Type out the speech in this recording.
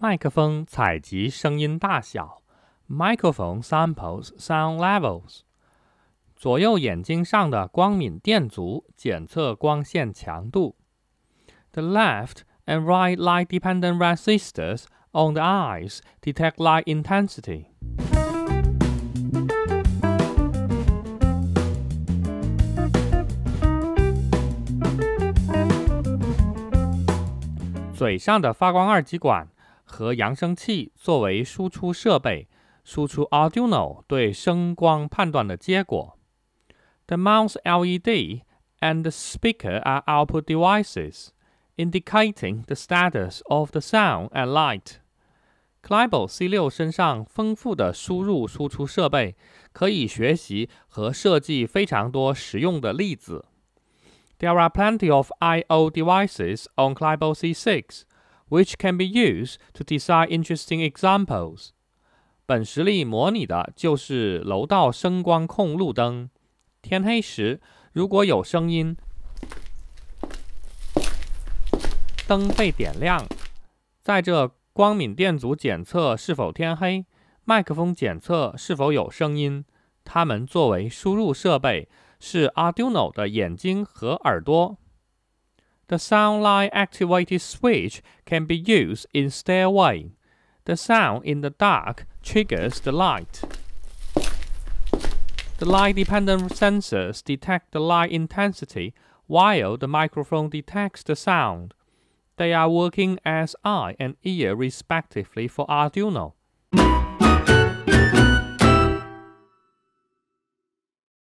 麦克风采集声音大小，microphone samples sound levels。左右眼睛上的光敏电阻检测光线强度。The left and right light-dependent resistors on the eyes detect light intensity. 嘴上的发光二极管 和扬声器作为输出设备，输出 Arduino 对声光判断的结果。The mouse LED and the speaker are output devices, indicating the status of the sound and light. clybot C6 身上丰富的输入输出设备可以学习和设计非常多实用的例子。There are plenty of I/O devices on clybot C6. Which can be used to design interesting examples. 本实例模拟的就是楼道声光控路灯。天黑时，如果有声音，灯被点亮，在这光敏电阻检测是否天黑，麦克风检测是否有声音。它们作为输入设备。是 Arduino 的眼睛和耳朵。The sound light activated switch can be used in stairway. The sound in the dark triggers the light. The light-dependent sensors detect the light intensity while the microphone detects the sound. They are working as eye and ear respectively for Arduino.